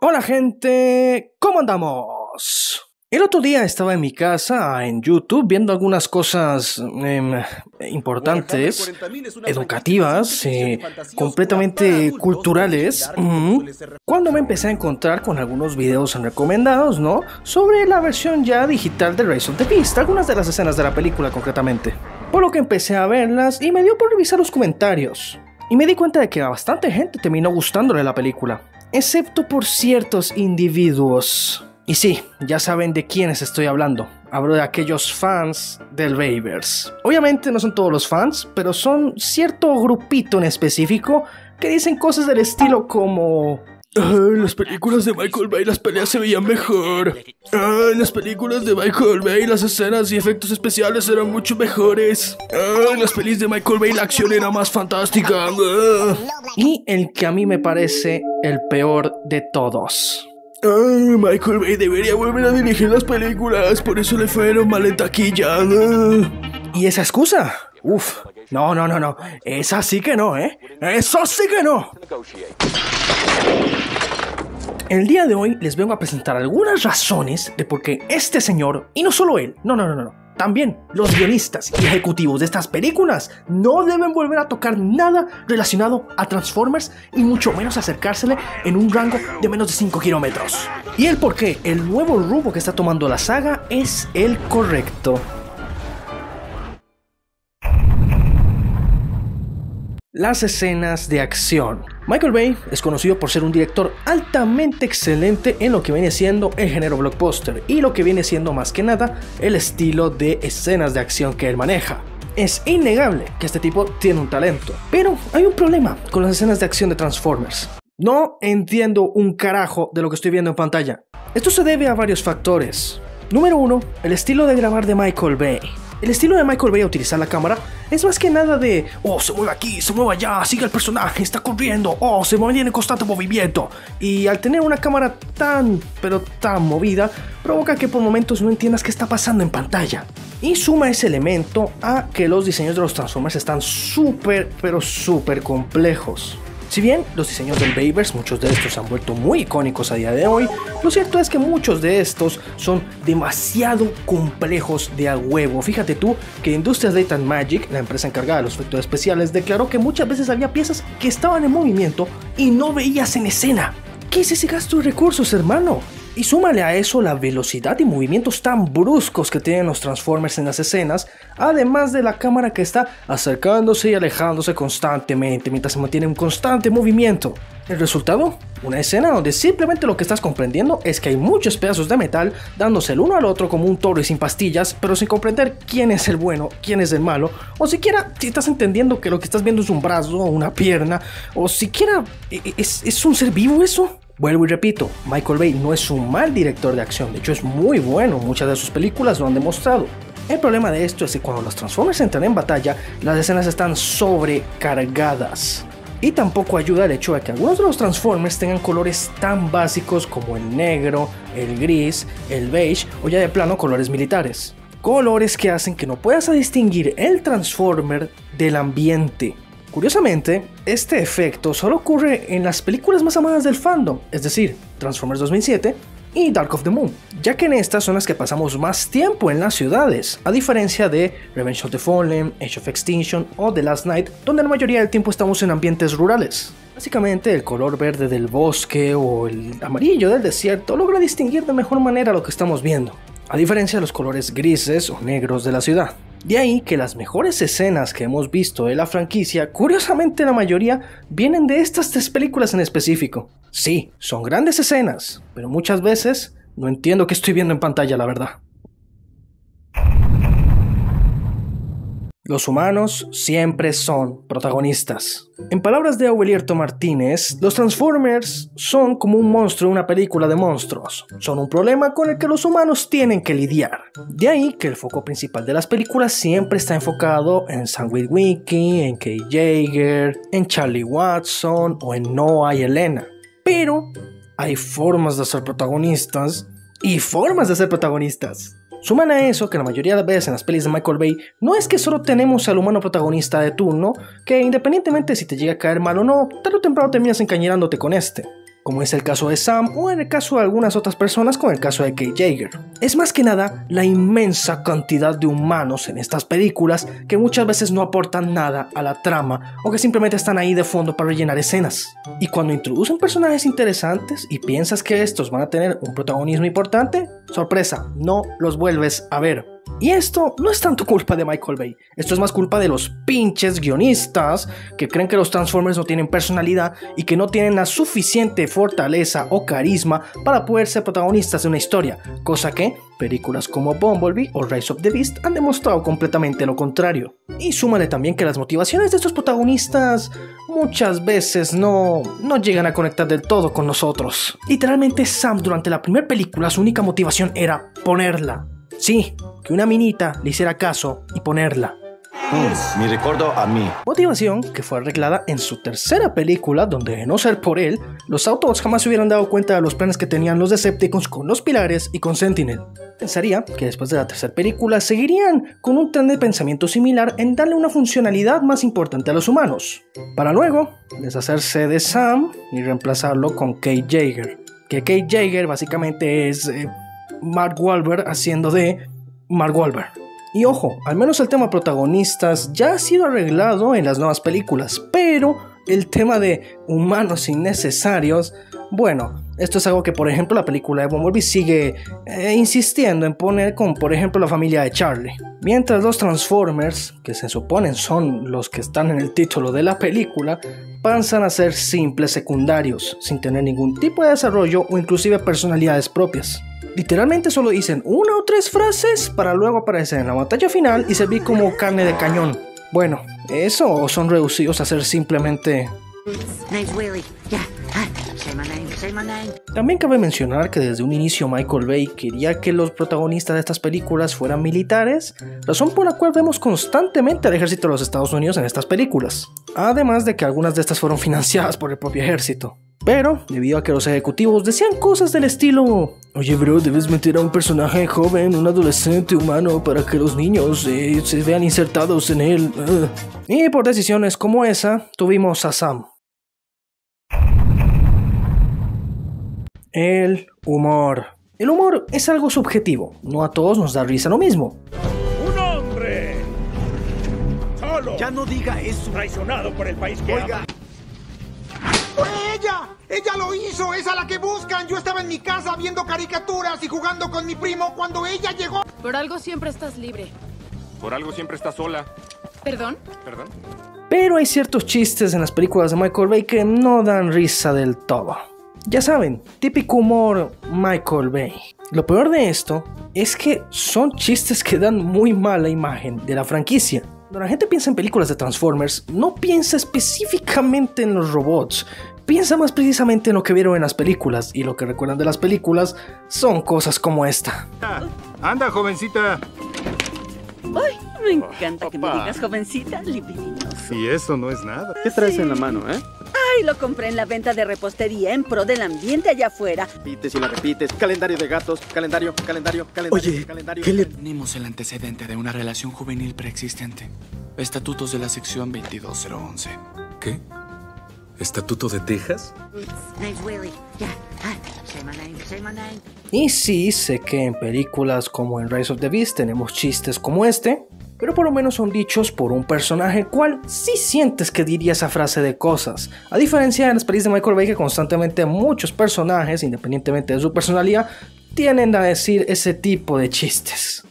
Hola gente, ¿cómo andamos? El otro día estaba en mi casa en YouTube viendo algunas cosas em, importantes, educativas, eh, completamente culturales, mm, cuando me empecé a encontrar con algunos videos recomendados, ¿no? Sobre la versión ya digital de Race of the Beast, algunas de las escenas de la película concretamente. Por lo que empecé a verlas y me dio por revisar los comentarios. Y me di cuenta de que a bastante gente terminó gustándole la película, excepto por ciertos individuos. Y sí, ya saben de quiénes estoy hablando. Hablo de aquellos fans del Bayverse. Obviamente no son todos los fans, pero son cierto grupito en específico que dicen cosas del estilo como... en las películas de Michael Bay las peleas se veían mejor. en las películas de Michael Bay las escenas y efectos especiales eran mucho mejores. en las pelis de Michael Bay la acción era más fantástica. Y el que a mí me parece el peor de todos. Ay, Michael Bay debería volver a dirigir las películas, por eso le fueron mal en taquilla. ¿Y esa excusa? Uf, no, no, no, no. Esa sí que no, ¿eh? Eso sí que no. El día de hoy les vengo a presentar algunas razones de por qué este señor, y no solo él, no, no, no, no, también los guionistas y ejecutivos de estas películas no deben volver a tocar nada relacionado a Transformers y mucho menos acercársele en un rango de menos de 5 kilómetros. Y el por qué el nuevo rumbo que está tomando la saga es el correcto. Las escenas de acción. Michael Bay es conocido por ser un director altamente excelente en lo que viene siendo el género blockbuster y lo que viene siendo más que nada el estilo de escenas de acción que él maneja. Es innegable que este tipo tiene un talento, pero hay un problema con las escenas de acción de Transformers. No entiendo un carajo de lo que estoy viendo en pantalla. Esto se debe a varios factores. Número 1. El estilo de grabar de Michael Bay. El estilo de Michael Bay a utilizar la cámara es más que nada de, oh, se mueve aquí, se mueve allá, sigue el personaje, está corriendo, oh, se mueve en constante movimiento. Y al tener una cámara tan, pero tan movida, provoca que por momentos no entiendas qué está pasando en pantalla. Y suma ese elemento a que los diseños de los Transformers están súper, pero súper complejos. Si bien los diseños del Bayverse, muchos de estos han vuelto muy icónicos a día de hoy, lo cierto es que muchos de estos son demasiado complejos de a huevo. Fíjate tú que Industrial Data Magic, la empresa encargada de los efectos especiales, declaró que muchas veces había piezas que estaban en movimiento y no veías en escena. ¿Qué es ese gasto de recursos, hermano? Y súmale a eso la velocidad y movimientos tan bruscos que tienen los Transformers en las escenas, además de la cámara que está acercándose y alejándose constantemente mientras se mantiene un constante movimiento. ¿El resultado? Una escena donde simplemente lo que estás comprendiendo es que hay muchos pedazos de metal dándose el uno al otro como un toro y sin pastillas, pero sin comprender quién es el bueno, quién es el malo, o siquiera si estás entendiendo que lo que estás viendo es un brazo o una pierna, o siquiera e-, e-, es, es un ser vivo eso. Vuelvo y repito, Michael Bay no es un mal director de acción, de hecho es muy bueno, muchas de sus películas lo han demostrado. El problema de esto es que cuando los Transformers entran en batalla, las escenas están sobrecargadas. Y tampoco ayuda el hecho de que algunos de los Transformers tengan colores tan básicos como el negro, el gris, el beige o ya de plano colores militares. Colores que hacen que no puedas distinguir el Transformer del ambiente. Curiosamente, este efecto solo ocurre en las películas más amadas del fandom, es decir, Transformers 2007 y Dark of the Moon, ya que en estas son las que pasamos más tiempo en las ciudades, a diferencia de Revenge of the Fallen, Age of Extinction o The Last Night, donde la mayoría del tiempo estamos en ambientes rurales. Básicamente el color verde del bosque o el amarillo del desierto logra distinguir de mejor manera lo que estamos viendo, a diferencia de los colores grises o negros de la ciudad. De ahí que las mejores escenas que hemos visto de la franquicia, curiosamente la mayoría, vienen de estas tres películas en específico. Sí, son grandes escenas, pero muchas veces no entiendo qué estoy viendo en pantalla, la verdad. Los humanos siempre son protagonistas. En palabras de Aurelierto Martínez, los Transformers son como un monstruo en una película de monstruos. Son un problema con el que los humanos tienen que lidiar. De ahí que el foco principal de las películas siempre está enfocado en Sam Witwicky, en Kay Jaeger, en Charlie Watson o en Noah y Elena. Pero hay formas de ser protagonistas y formas de ser protagonistas. Suman a eso que la mayoría de veces en las pelis de Michael Bay no es que solo tenemos al humano protagonista de turno, que independientemente si te llega a caer mal o no, tarde o temprano terminas encañerándote con este. Como es el caso de Sam o en el caso de algunas otras personas como el caso de Kate Jaeger. Es más que nada la inmensa cantidad de humanos en estas películas que muchas veces no aportan nada a la trama o que simplemente están ahí de fondo para rellenar escenas. Y cuando introducen personajes interesantes y piensas que estos van a tener un protagonismo importante, sorpresa, no los vuelves a ver. Y esto no es tanto culpa de Michael Bay, esto es más culpa de los pinches guionistas que creen que los Transformers no tienen personalidad y que no tienen la suficiente fortaleza o carisma para poder ser protagonistas de una historia, cosa que películas como Bumblebee o Rise of the Beast han demostrado completamente lo contrario. Y súmale también que las motivaciones de estos protagonistas muchas veces no, no llegan a conectar del todo con nosotros. Literalmente Sam durante la primera película su única motivación era ponerla. Sí, que una minita le hiciera caso y ponerla. Mm, mi recuerdo a mí. Motivación que fue arreglada en su tercera película, donde de no ser por él, los Autobots jamás se hubieran dado cuenta de los planes que tenían los Decepticons con los Pilares y con Sentinel. Pensaría que después de la tercera película seguirían con un tren de pensamiento similar en darle una funcionalidad más importante a los humanos, para luego deshacerse de Sam y reemplazarlo con Kate Jaeger. Que Kate Jaeger básicamente es eh, Mark Wahlberg haciendo de Mark Wahlberg. Y ojo, al menos el tema protagonistas ya ha sido arreglado en las nuevas películas, pero el tema de humanos innecesarios, bueno, esto es algo que por ejemplo la película de Bumblebee sigue eh, insistiendo en poner con por ejemplo la familia de Charlie. Mientras los Transformers, que se suponen son los que están en el título de la película, pasan a ser simples secundarios, sin tener ningún tipo de desarrollo o inclusive personalidades propias. Literalmente solo dicen una o tres frases para luego aparecer en la batalla final y servir como carne de cañón. Bueno, eso o son reducidos a ser simplemente... También cabe mencionar que desde un inicio Michael Bay quería que los protagonistas de estas películas fueran militares, razón por la cual vemos constantemente al ejército de los Estados Unidos en estas películas, además de que algunas de estas fueron financiadas por el propio ejército. Pero, debido a que los ejecutivos decían cosas del estilo, oye bro, debes meter a un personaje joven, un adolescente humano, para que los niños eh, se vean insertados en él. Y por decisiones como esa, tuvimos a Sam. El humor. El humor es algo subjetivo, no a todos nos da risa lo mismo. ¡Un hombre! ¡Solo! Ya no diga eso. Traicionado por el país que Oiga. ama. ¡Fue ella! ¡Ella lo hizo! ¡Es a la que buscan! Yo estaba en mi casa viendo caricaturas y jugando con mi primo cuando ella llegó. Por algo siempre estás libre. Por algo siempre está sola. ¿Perdón? ¿Perdón? Pero hay ciertos chistes en las películas de Michael Bay que no dan risa del todo. Ya saben, típico humor Michael Bay. Lo peor de esto es que son chistes que dan muy mala imagen de la franquicia. Cuando la gente piensa en películas de Transformers, no piensa específicamente en los robots, piensa más precisamente en lo que vieron en las películas, y lo que recuerdan de las películas son cosas como esta. Anda, jovencita. Ay, me encanta que me digas jovencita, libidinoso. Y eso no es nada. ¿Qué traes en la mano, eh? Ay, lo compré en la venta de repostería en pro del ambiente allá afuera. Repites y lo repites. Calendario de gatos, calendario, calendario, calendario. Oye, calendario. ¿qué le tenemos el antecedente de una relación juvenil preexistente? Estatutos de la sección 22011. ¿Qué? ¿Estatuto de Texas? Name's Willie. Yeah. Say my name, say my name. Y sí, sé que en películas como en Rise of the Beast tenemos chistes como este, pero por lo menos son dichos por un personaje cual sí sientes que diría esa frase de cosas, a diferencia de las películas de Michael Bay que constantemente muchos personajes, independientemente de su personalidad, tienden a decir ese tipo de chistes.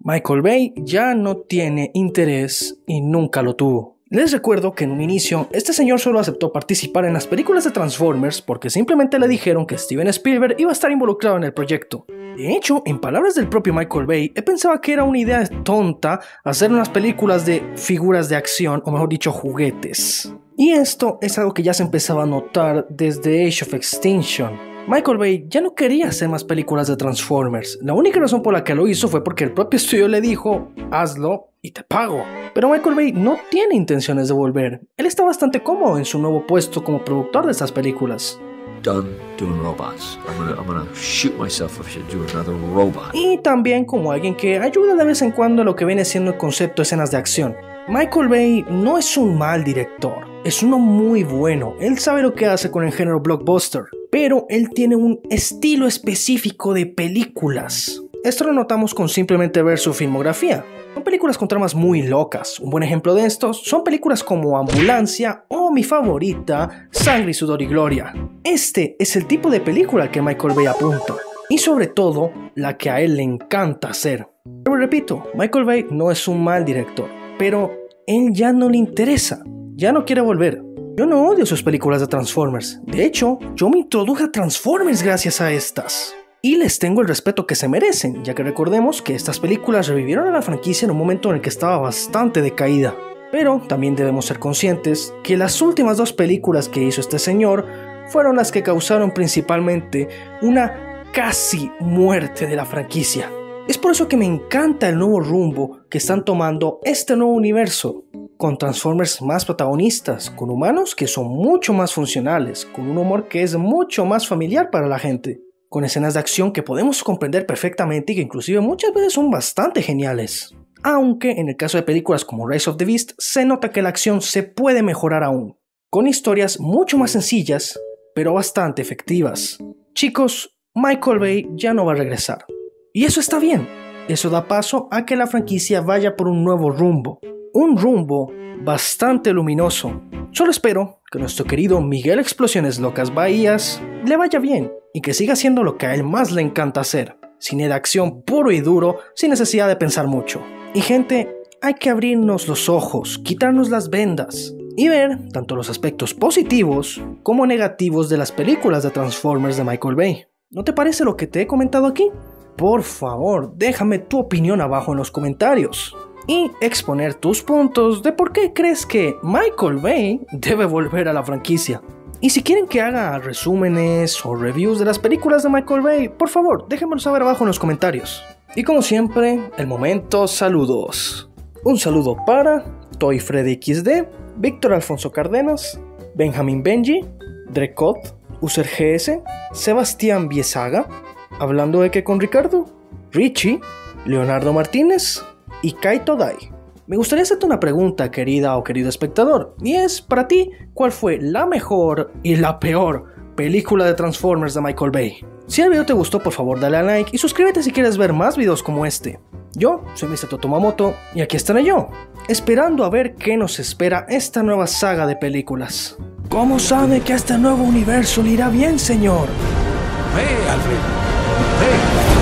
Michael Bay ya no tiene interés y nunca lo tuvo. Les recuerdo que en un inicio, este señor solo aceptó participar en las películas de Transformers porque simplemente le dijeron que Steven Spielberg iba a estar involucrado en el proyecto. De hecho, en palabras del propio Michael Bay, él pensaba que era una idea tonta hacer unas películas de figuras de acción, o mejor dicho, juguetes. Y esto es algo que ya se empezaba a notar desde Age of Extinction. Michael Bay ya no quería hacer más películas de Transformers. La única razón por la que lo hizo fue porque el propio estudio le dijo, hazlo y te pago. Pero Michael Bay no tiene intenciones de volver. Él está bastante cómodo en su nuevo puesto como productor de estas películas. Done doing robots. I'm gonna, I'm gonna shoot myself if I do another robot. Y también como alguien que ayuda de vez en cuando a lo que viene siendo el concepto de escenas de acción. Michael Bay no es un mal director. es uno muy bueno, él sabe lo que hace con el género blockbuster, pero él tiene un estilo específico de películas. Esto lo notamos con simplemente ver su filmografía. Son películas con tramas muy locas. Un buen ejemplo de estos son películas como Ambulancia o mi favorita, Sangre Sudor y Gloria. Este es el tipo de película que Michael Bay apunta. Y sobre todo, la que a él le encanta hacer. Pero repito, Michael Bay no es un mal director, pero él ya no le interesa, ya no quiere volver. Yo no odio sus películas de Transformers. De hecho, yo me introduje a Transformers gracias a estas y les tengo el respeto que se merecen, ya que recordemos que estas películas revivieron a la franquicia en un momento en el que estaba bastante decaída. Pero también debemos ser conscientes que las últimas dos películas que hizo este señor fueron las que causaron principalmente una casi muerte de la franquicia. Es por eso que me encanta el nuevo rumbo que están tomando este nuevo universo, con Transformers más protagonistas, con humanos que son mucho más funcionales, con un humor que es mucho más familiar para la gente con escenas de acción que podemos comprender perfectamente y que inclusive muchas veces son bastante geniales. Aunque en el caso de películas como Rise of the Beast se nota que la acción se puede mejorar aún, con historias mucho más sencillas, pero bastante efectivas. Chicos, Michael Bay ya no va a regresar. Y eso está bien, eso da paso a que la franquicia vaya por un nuevo rumbo, un rumbo bastante luminoso. Solo espero que nuestro querido Miguel Explosiones Locas Bahías le vaya bien y que siga haciendo lo que a él más le encanta hacer, cine de acción puro y duro, sin necesidad de pensar mucho. Y gente, hay que abrirnos los ojos, quitarnos las vendas y ver tanto los aspectos positivos como negativos de las películas de Transformers de Michael Bay. ¿No te parece lo que te he comentado aquí? Por favor, déjame tu opinión abajo en los comentarios y exponer tus puntos de por qué crees que Michael Bay debe volver a la franquicia. Y si quieren que haga resúmenes o reviews de las películas de Michael Bay, por favor, déjenmelo saber abajo en los comentarios. Y como siempre, el momento saludos. Un saludo para Toy Freddy XD, Víctor Alfonso Cardenas, Benjamin Benji, Drecot, User GS, Sebastián Biesaga, hablando de que con Ricardo, Richie, Leonardo Martínez y Kaito Dai. Me gustaría hacerte una pregunta, querida o querido espectador, y es para ti, ¿cuál fue la mejor y la peor película de Transformers de Michael Bay? Si el video te gustó, por favor dale a like y suscríbete si quieres ver más videos como este. Yo soy Mr. Totomamoto y aquí estaré yo, esperando a ver qué nos espera esta nueva saga de películas. ¿Cómo sabe que este nuevo universo le irá bien, señor? ¡Hey, Alfred! ¡Hey!